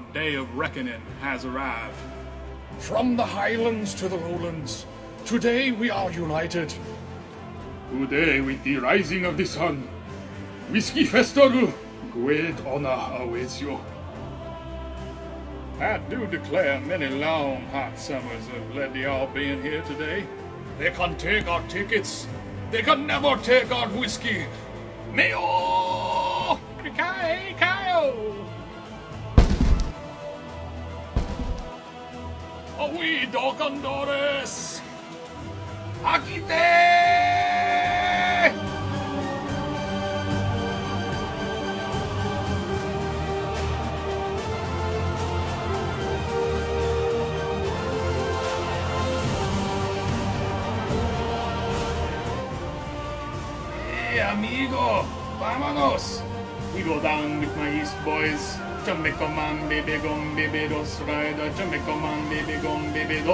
day of reckoning has arrived. From the highlands to the lowlands, today we are united. Today, with the rising of the sun, Whiskey Festival, great honor awaits you. I do declare many long, hot summers have led to y'all being here today. They can take our tickets. They can never take our whiskey. Meo! Owi Dokandores! Akite! Hey, amigo! Vámonos! We go down with my East boys. Jamaica man, baby, gum, baby, dos rider. Jamaica man, baby, gum, baby, do